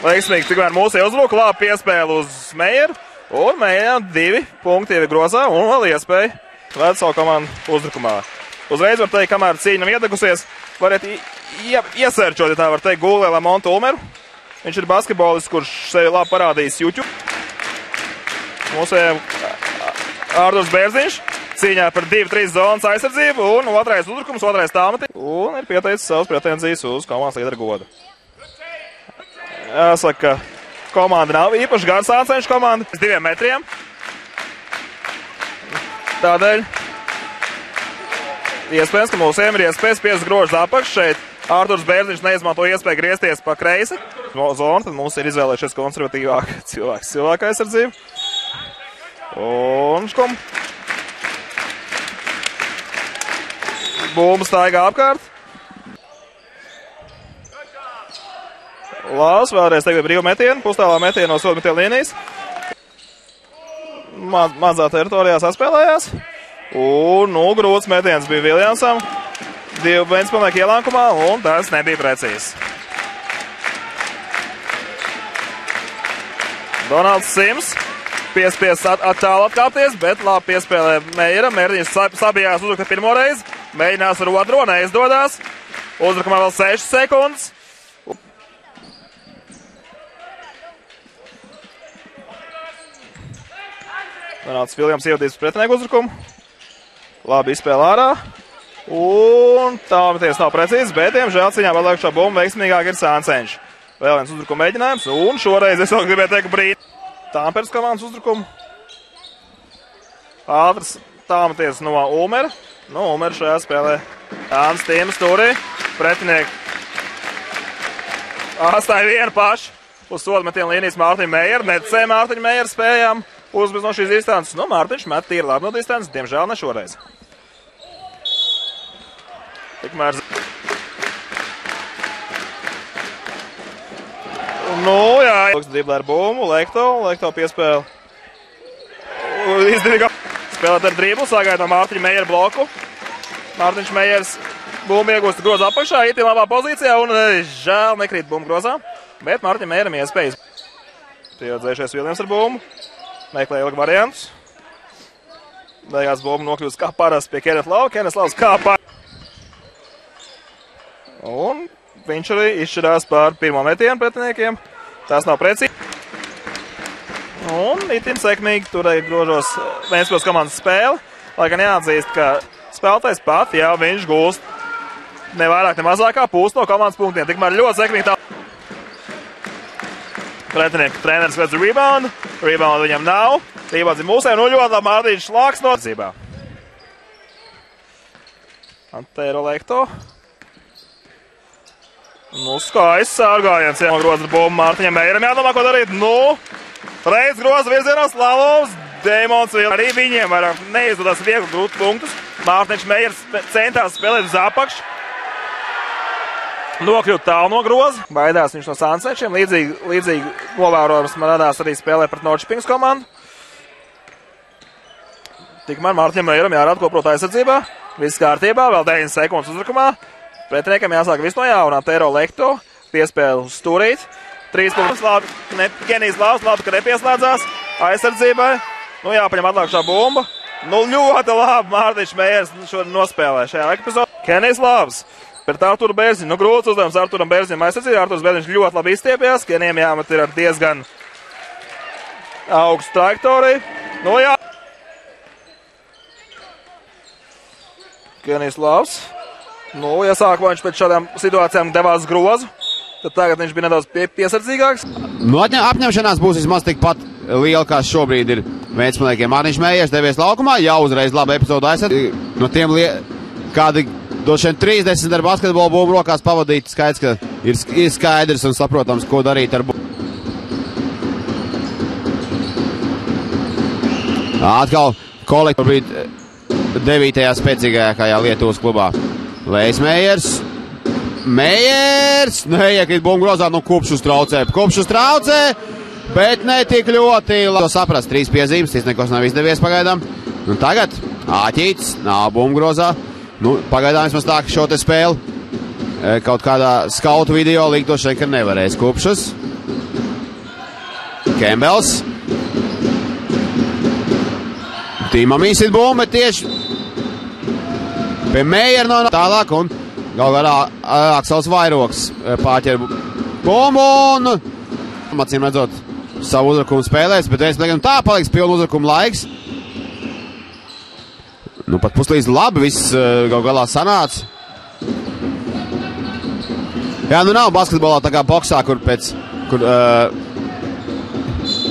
Veiksmīgi, tikmēr mūsu uzbruku labi piespēle uz Meijeru. Un Meijeram divi punkti ir grozā un vēl iespēja savu komandu uzbrukumā. Uzreiz var teikt, kamēr cīņa nav iedegusies, varat iesērčot, ja tā var teikt, Gulē Lamontu Ulmeru. Viņš ir basketbolists, kurš sevi labi parādījis YouTube. Mūsu Ārdurs Bērziņš cīņā par 2-3 zonas aizsardzību un otrais uzbrukums, otrais tāmati. Un ir pieteicis savus pretenzijas uz komandas līderu godu. Jāsaka, ka komanda nav īpaši gara sācenšu komanda. Uz diviem metriem. Tādēļ iespējams, ka mūsiem ir iespējas piecas grožus apakš šeit. Ārturs Bērziņš neizmanto iespēju griezties pa kreisi. Zonu, tad mums ir izvēlējušies konservatīvāk cilvēks cilvēku aizsardzību. Un škom. Bumba staigā apkārt. Lāvs vēlreiz tagad brīvu metienu, pustālā metienu no sodu metienu līnijas. Ma mazā teritorijā saspēlējās. Un, nu, grūts metiens bija Viljamsam. Divu Ventspilnieku ielākumā, un tas nebija precīzs. Donalds Sims piespies at attālu atkāpties, bet labi piespēlē Meira. Mērķis sabijās uzbrukt pirmo reizi, mēģinās ar otro, neizdodas. Uzbrukumā vēl 6 sekundes. Donalds Viljams ievadīs pretinieku uzbrukumu. Labi izspēlē ārā. Un tā meties nav precīzi, bet, diemžēl, cīņā vēl liekšā bumba veiksmīgāk ir Sāncenš. Vēl viens uzbrukuma mēģinājums, un šoreiz es vēl gribēju teikt brīdi. Tāmpers komandas uzbrukumu. Ātrs tāmeties no Ulmera. Nu, Ulmera šajā spēlē Āns Tīmas turī. Pretinieki atstāja vienu pašu. Uz sodu metienu līnijas Mārtiņa Meijera. Necēja Mārtiņa Meijera spējām uzmest no šīs distances. Nu, Mārtiņš met tīri labi no distances, diemžēl ne šoreiz. Tikmēr. Nu, jā, driblē ar bumbu, Lekto, Lekto piespēle. Izdevīgā spēlēt ar driblu, sagaida no Mārtiņa Meijera bloku. Mārtiņš Meijers bumbu iegūst grozu apakšā, iet labā pozīcijā un žēl nekrīt bumbu grozā. Bet Mārtiņam Mēram iespējas. Pieredzējušies Viljams ar bumbu. Meklē ilgu variantus. Beigās bumbu nokļūst kā parasti pie Keneta Lava. Kenets Lavs kā parasti. Un viņš arī izšķirās par pirmo metienu pretiniekiem. Tas nav precīzi. Un itin sekmīgi turēja grožos Vēnspils komandas spēli. Lai gan jāatzīst, ka spēlētājs pat, jā, viņš gūst ne vairāk, ne mazāk kā pusi no komandas punktiem. Tikmēr ļoti sekmīgi tā. Pretinieku treneris vedz reboundu. Reboundu viņam nav. Rebounds ir mūsē. Nu ļoti labi Mārtiņš šlāks no dzībā. Antēro Lekto. Nu, skaists sārgājiens. Jā, groza bumbu Mārtiņam Meiram jādomā, ko darīt. Nu, reiz groza virzienā Slavovs. Dēmons vēl arī viņiem vairāk neizdodas viegli grūti punktus. Mārtiņš Meijers centās spēlēt uz apakšu nokļūt tālu no groza. Baidās viņš no Sāncēčiem. Līdzīgi, līdzīgi novērojams man radās arī spēlē pret Norčpings komandu. Tikmēr Mārtiņam Meiram jārāda koprot aizsardzībā. Viss kārtībā, vēl 9 sekundes uzbrukumā. Pretiniekam jāsāk viss no jauna. Tēro Lekto piespēle uz stūrīt. 3 punktus labi. Ne, Kenijs Laus labi, ka nepieslēdzās aizsardzībai. Nu jāpaņem atlākšā bumba. Nu ļoti labi Mārtiņš Meijers šodien nospēlē šajā epizodē. Kenijs Lavs pret Arthuru Bērziņu. Nu, grūts uzdevums Arturam Bērziņam aizsardzībā. Arturs Bērziņš ļoti labi izstiepjas, Kenijam jāmet ir ar diezgan augstu trajektoriju. Nu, jā. Kenijs Lavs. Nu, ja sākumā viņš pēc šādām situācijām devās grozu, tad tagad viņš bija nedaudz pie, piesardzīgāks. Nu, apņemšanās būs vismaz tikpat liela, kā šobrīd ir veidsmalniekiem. Mārtiņš Mējers devies laukumā, jau uzreiz laba epizoda aizsardzība. No tiem, kādi Droši vien 30 ar basketbolu bumbu rokās pavadīt. Skaidrs, ka ir, ir skaidrs un saprotams, ko darīt ar bumbu. Atkal kolektīvi bija 9. spēcīgākajā Lietuvas klubā. Lējs Mējers. Mējers! Neiekrīt bumbu grozā, nu kupš uztraucē. Kupš uztraucē, bet ne tik ļoti labi. To saprast, trīs piezīmes, tas nekas nav izdevies pagaidām. Un tagad āķīts, nav bumbu grozā. Nu, pagaidām vismaz tā, ka šo spēli kaut kādā skautu video likt, droši vien, ka nevarēs kupšas. Kembels. Tīmam īsit bumbu, bet tieši pie Meijera no tālāk un gal galā Aksels Vairoks pārķer bumbu un acīm redzot savu uzbrukumu spēlēs, bet es negribu tā paliks pilnu uzbrukumu laiks. Nu, pat puslīdz labi viss gal galā sanāca. Jā, nu nav basketbolā tā kā boxā, kur pēc, kur, uh,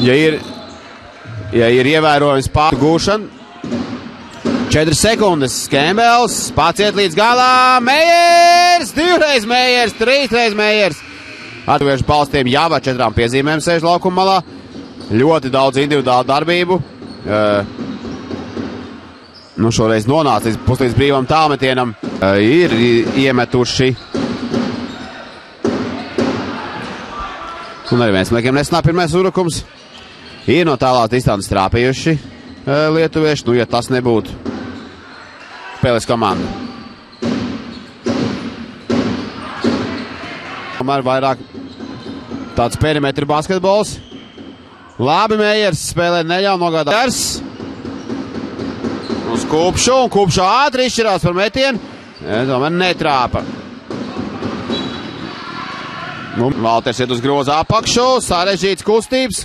ja ir, ja ir ievērojams pārgūšana, 4 sekundes, Skembels, pats iet līdz galā, Meijers, divreiz Meijers, trīsreiz Meijers. Atvērš balstiem ar četrām piezīmēm sēž laukuma malā. Ļoti daudz individuālu darbību. Uh, nu šoreiz nonāca līdz puslīdz brīvam tālmetienam. Ir iemetuši. Un arī viens liekiem nesanāk pirmais uzbrukums. Ir no tālāk distances trāpījuši lietuvieši. Nu, ja tas nebūtu spēles komanda. Tomēr vairāk tāds perimetru basketbols. Labi, Meijers spēlē neļauj nogādāt. Uz kupšu, un kupšu ātri izšķirās par metienu. Ja, tomēr netrāpa. Nu, Valters iet uz groza apakšu, sarežģīts kustības.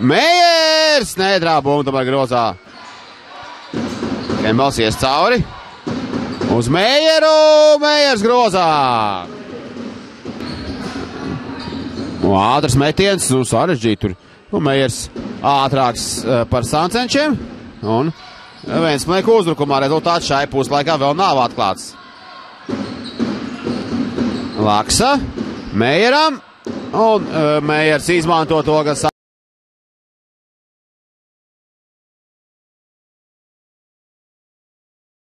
Meijers netrāpa un tomēr grozā. Kembals ies cauri. Uz Meijeru, Meijers grozā. Nu, ātrs metiens, nu, sarežģīti tur. Nu, Meijers ātrāks uh, par Sancenčiem. Un viens mnieku uzbrukumā rezultāts šai puslaikā vēl nav atklāts. Laksa, Meijeram. Un uh, Meijers izmanto to, kas